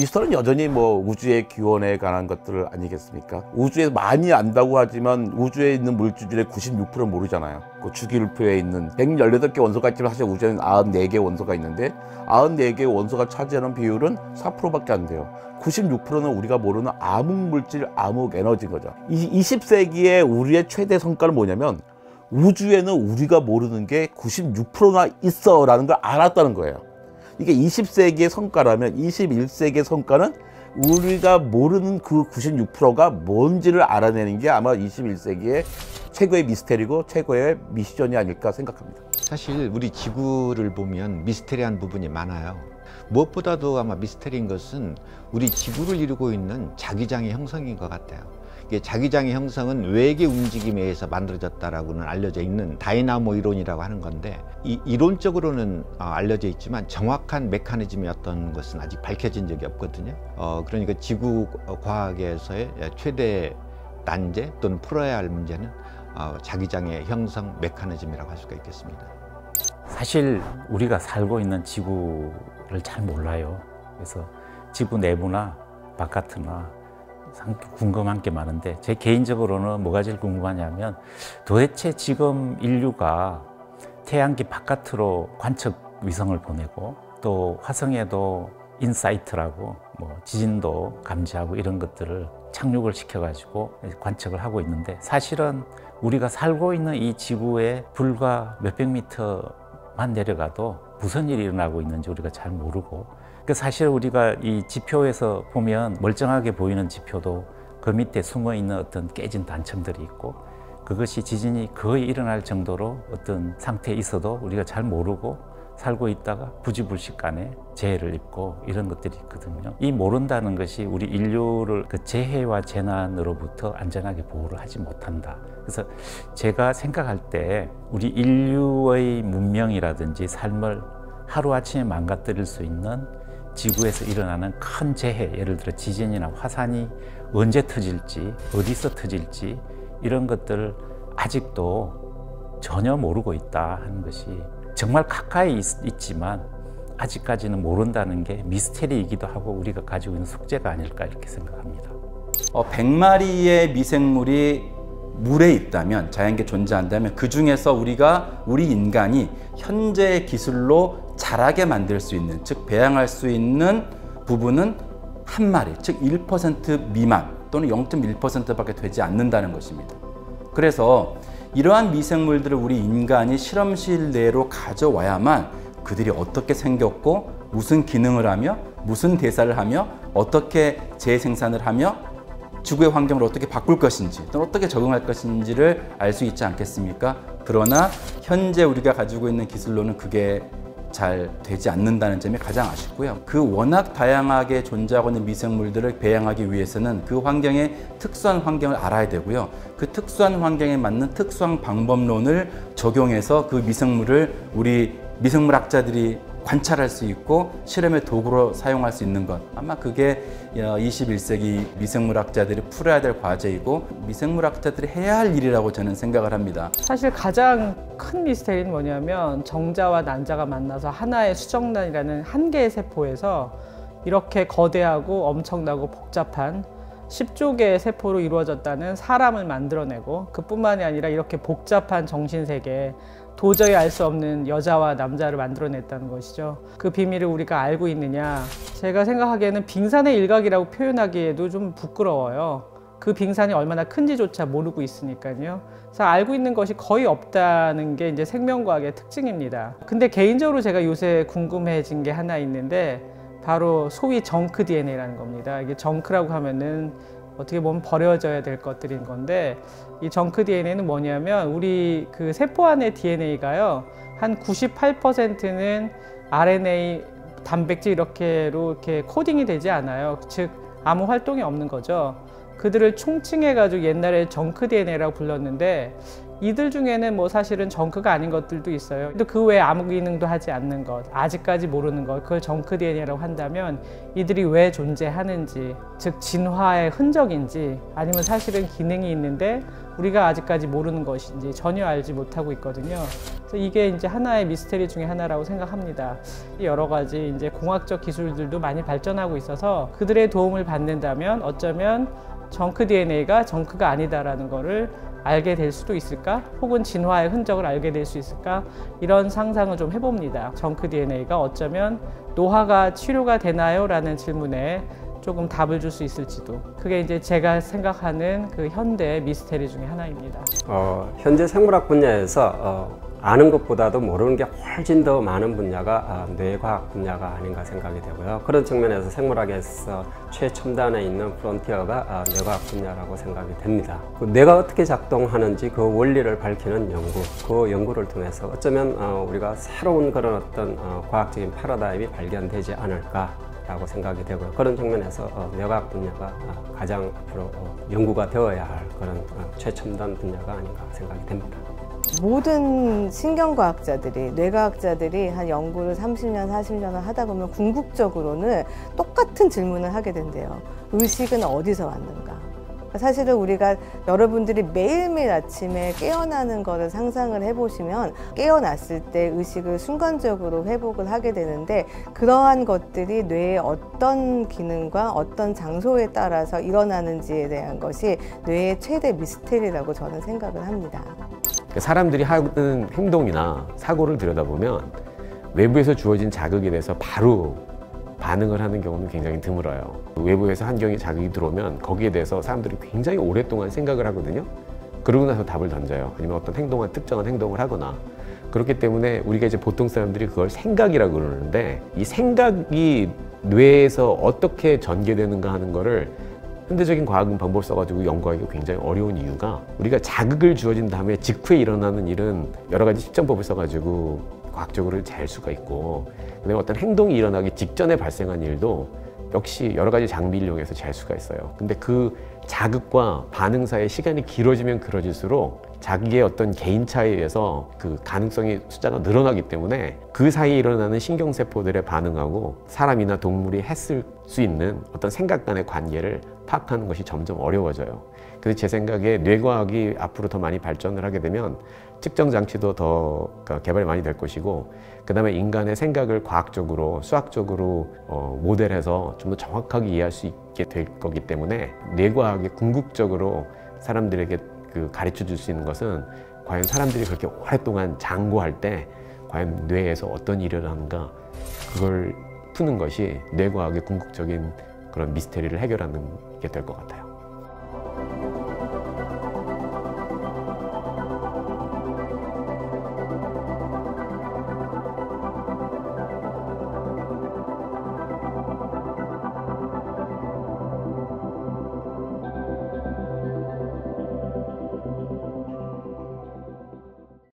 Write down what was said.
미스터는 여전히 뭐 우주의 기원에 관한 것들 아니겠습니까? 우주에 많이 안다고 하지만 우주에 있는 물질의 96% 모르잖아요. 그 주기율표에 있는 118개 원소가 있지만 사실 우주에는 94개 원소가 있는데 94개 원소가 차지하는 비율은 4%밖에 안 돼요. 96%는 우리가 모르는 암흑 물질, 암흑 에너지인 거죠. 이 20세기의 우리의 최대 성과는 뭐냐면 우주에는 우리가 모르는 게 96%나 있어라는 걸 알았다는 거예요. 이게 20세기의 성과라면 21세기의 성과는 우리가 모르는 그 96%가 뭔지를 알아내는 게 아마 21세기의 최고의 미스테리고 최고의 미션이 아닐까 생각합니다. 사실 우리 지구를 보면 미스테리한 부분이 많아요. 무엇보다도 아마 미스테리인 것은 우리 지구를 이루고 있는 자기장의 형성인 것 같아요. 자기장의 형성은 외계 움직임에 의해서 만들어졌다라고는 알려져 있는 다이나모 이론이라고 하는 건데 이 이론적으로는 어, 알려져 있지만 정확한 메커니즘이 어떤 것은 아직 밝혀진 적이 없거든요. 어, 그러니까 지구 과학에서의 최대 난제 또는 풀어야 할 문제는 어, 자기장의 형성 메커니즘이라고 할 수가 있겠습니다. 사실 우리가 살고 있는 지구를 잘 몰라요. 그래서 지구 내부나 바깥이나 궁금한 게 많은데 제 개인적으로는 뭐가 제일 궁금하냐면 도대체 지금 인류가 태양계 바깥으로 관측 위성을 보내고 또 화성에도 인사이트라고 뭐 지진도 감지하고 이런 것들을 착륙을 시켜가지고 관측을 하고 있는데 사실은 우리가 살고 있는 이 지구에 불과 몇백 미터만 내려가도 무슨 일이 일어나고 있는지 우리가 잘 모르고 그 사실 우리가 이 지표에서 보면 멀쩡하게 보이는 지표도 그 밑에 숨어 있는 어떤 깨진 단층들이 있고 그것이 지진이 거의 일어날 정도로 어떤 상태에 있어도 우리가 잘 모르고 살고 있다가 부지불식 간에 재해를 입고 이런 것들이 있거든요. 이 모른다는 것이 우리 인류를 그 재해와 재난으로부터 안전하게 보호를 하지 못한다. 그래서 제가 생각할 때 우리 인류의 문명이라든지 삶을 하루아침에 망가뜨릴 수 있는 지구에서 일어나는 큰 재해, 예를 들어 지진이나 화산이 언제 터질지, 어디서 터질지 이런 것들을 아직도 전혀 모르고 있다 하는 것이 정말 가까이 있, 지만 아직까지는 모른다는 게 미스테리이기도 하고 우리가 가지고 있는 숙제가 아닐까 이렇게 생각합니다. 어, 100마리의 미생물이 물에 있다면 자연계 존재한다면 그 중에서 우리가 우리 인간이 현재 기술로 자라게 만들 수 있는 즉 배양할 수 있는 부분은 한 마리 즉 1% 미만 또는 0.1%밖에 되지 않는다는 것입니다. 그래서 이러한 미생물들을 우리 인간이 실험실 내로 가져와야만 그들이 어떻게 생겼고 무슨 기능을 하며 무슨 대사를 하며 어떻게 재생산을 하며 지구의 환경을 어떻게 바꿀 것인지 또는 어떻게 적응할 것인지를 알 수 있지 않겠습니까? 그러나 현재 우리가 가지고 있는 기술로는 그게 잘 되지 않는다는 점이 가장 아쉽고요. 그 워낙 다양하게 존재하고 있는 미생물들을 배양하기 위해서는 그 환경의 특수한 환경을 알아야 되고요. 그 특수한 환경에 맞는 특수한 방법론을 적용해서 그 미생물을 우리 미생물학자들이 관찰할 수 있고 실험의 도구로 사용할 수 있는 것 아마 그게 21세기 미생물학자들이 풀어야 될 과제이고 미생물학자들이 해야 할 일이라고 저는 생각을 합니다. 사실 가장 큰 미스테리는 뭐냐면 정자와 난자가 만나서 하나의 수정란이라는 한 개의 세포에서 이렇게 거대하고 엄청나고 복잡한 10조 개의 세포로 이루어졌다는 사람을 만들어내고 그뿐만이 아니라 이렇게 복잡한 정신세계 도저히 알 수 없는 여자와 남자를 만들어냈다는 것이죠. 그 비밀을 우리가 알고 있느냐? 제가 생각하기에는 빙산의 일각이라고 표현하기에도 좀 부끄러워요. 그 빙산이 얼마나 큰지조차 모르고 있으니까요. 그래서 알고 있는 것이 거의 없다는 게 이제 생명과학의 특징입니다. 근데 개인적으로 제가 요새 궁금해진 게 하나 있는데 바로 소위 정크 DNA라는 겁니다. 이게 정크라고 하면은 어떻게 보면 버려져야 될 것들인 건데 이 정크 DNA는 뭐냐면 우리 그 세포 안의 DNA가요 한 98%는 RNA 단백질 이렇게로 이렇게 코딩이 되지 않아요. 즉 아무 활동이 없는 거죠. 그들을 총칭해 가지고 옛날에 정크 DNA라고 불렀는데 이들 중에는 뭐 사실은 정크가 아닌 것들도 있어요. 또그 외에 아무 기능도 하지 않는 것, 아직까지 모르는 것, 그걸 정크 DNA라고 한다면 이들이 왜 존재하는지, 즉 진화의 흔적인지 아니면 사실은 기능이 있는데 우리가 아직까지 모르는 것인지 전혀 알지 못하고 있거든요. 그래서 이게 이제 하나의 미스테리 중에 하나라고 생각합니다. 여러 가지 이제 공학적 기술들도 많이 발전하고 있어서 그들의 도움을 받는다면 어쩌면 정크 DNA가 정크가 아니다라는 거를 알게 될 수도 있을까? 혹은 진화의 흔적을 알게 될 수 있을까? 이런 상상을 좀 해봅니다. 정크 DNA가 어쩌면 노화가 치료가 되나요? 라는 질문에 조금 답을 줄 수 있을지도. 그게 이제 제가 생각하는 그 현대 미스테리 중에 하나입니다. 어, 현재 생물학 분야에서 어, 아는 것보다도 모르는 게 훨씬 더 많은 분야가 아, 뇌과학 분야가 아닌가 생각이 되고요. 그런 측면에서 생물학에서 최첨단에 있는 프론티어가 아, 뇌과학 분야라고 생각이 됩니다. 그 뇌가 어떻게 작동하는지 그 원리를 밝히는 연구, 그 연구를 통해서 어쩌면 어, 우리가 새로운 그런 어떤 어, 과학적인 패러다임이 발견되지 않을까. 라고 생각이 되고요. 그런 측면에서 어, 뇌과학 분야가 아, 가장 앞으로 어, 연구가 되어야 할 그런 어, 최첨단 분야가 아닌가 생각이 됩니다. 모든 신경과학자들이 뇌과학자들이 한 연구를 30년, 40년을 하다 보면 궁극적으로는 똑같은 질문을 하게 된대요. 의식은 어디서 왔는가? 사실은 우리가 여러분들이 매일매일 아침에 깨어나는 거를 상상을 해보시면 깨어났을 때 의식을 순간적으로 회복을 하게 되는데 그러한 것들이 뇌의 어떤 기능과 어떤 장소에 따라서 일어나는지에 대한 것이 뇌의 최대 미스테리라고 저는 생각을 합니다. 사람들이 하는 행동이나 사고를 들여다보면 외부에서 주어진 자극에 대해서 바로 반응을 하는 경우는 굉장히 드물어요. 외부에서 환경에 자극이 들어오면 거기에 대해서 사람들이 굉장히 오랫동안 생각을 하거든요. 그러고 나서 답을 던져요. 아니면 어떤 행동한 특정한 행동을 하거나 그렇기 때문에 우리가 이제 보통 사람들이 그걸 생각이라고 그러는데 이 생각이 뇌에서 어떻게 전개되는가 하는 거를 현대적인 과학은 방법을 써가지고 연구하기가 굉장히 어려운 이유가 우리가 자극을 주어진 다음에 직후에 일어나는 일은 여러 가지 측정법을 써가지고 과학적으로 잴 수가 있고 그다음에 어떤 행동이 일어나기 직전에 발생한 일도 역시 여러 가지 장비를 이용해서 잴 수가 있어요. 근데 그 자극과 반응 사이의 시간이 길어지면 길어질수록 자기의 어떤 개인차에 의해서 그 가능성이 숫자가 늘어나기 때문에 그 사이에 일어나는 신경세포들의 반응하고 사람이나 동물이 했을 수 있는 어떤 생각 간의 관계를 파악하는 것이 점점 어려워져요. 그래서 제 생각에 뇌과학이 앞으로 더 많이 발전을 하게 되면 측정 장치도 더 그러니까 개발이 많이 될 것이고 그 다음에 인간의 생각을 과학적으로 수학적으로 어, 모델해서 좀 더 정확하게 이해할 수 있게 될 거기 때문에 뇌과학이 궁극적으로 사람들에게 그 가르쳐 줄 수 있는 것은 과연 사람들이 그렇게 오랫동안 장고할 때 과연 뇌에서 어떤 일을 하는가 그걸 푸는 것이 뇌과학의 궁극적인 그런 미스테리를 해결하는 게 될 것 같아요.